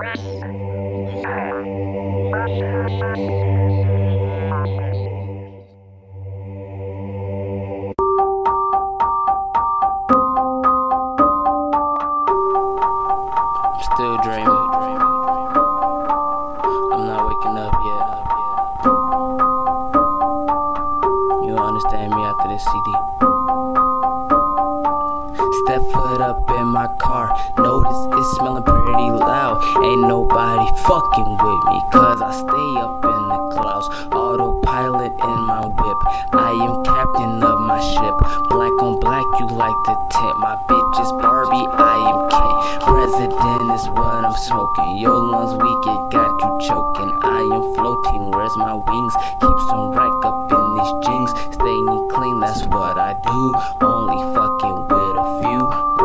Still dreaming. I'm not waking up yet. You'll understand me after this CD. Step foot up in my car. Notice it's smelling pretty loud. Ain't nobody fucking with me, cause I stay up in the clouds. Autopilot in my whip. I am captain of my ship. Black on black, you like the tint. My bitch is Barbie, I am Ken. President is what I'm smoking. Your lungs weak, it got you choking. I am floating, where's my wings? Keep some rack up in these jeans. Staying clean, that's what I do. Only fucking with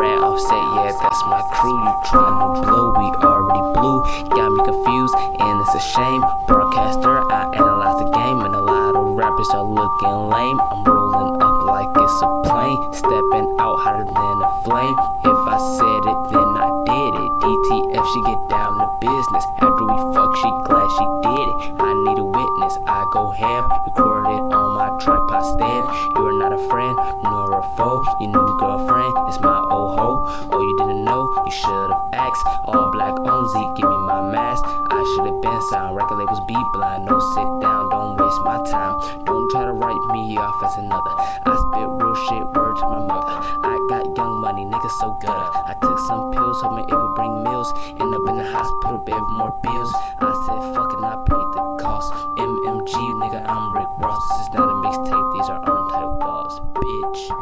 Rat offset, yeah, that's my crew. You tryna blow, we already blew. Got me confused, and it's a shame. Broadcaster, I analyze the game, and a lot of rappers are looking lame. I'm rolling up like it's a plane, stepping out hotter than a flame. If I said it, then I did it. DTF, she get down to business. After we fuck, she glad she did it. I need a witness, I go ham, record it on my tripod stand. You're not a friend nor a foe. Your new girlfriend is my All black on Z, give me my mask. I should've been signed. Record labels be blind. No, sit down, don't waste my time. Don't try to write me off as another. I spit real shit, word to my mother. I got young money, niggas so good. I took some pills, hoping it would bring meals. End up in the hospital, bed with more bills. I said, fuck it, I paid the cost. MMG, nigga, I'm Rick Ross. This is not a mixtape, these are untitled thoughts, bitch.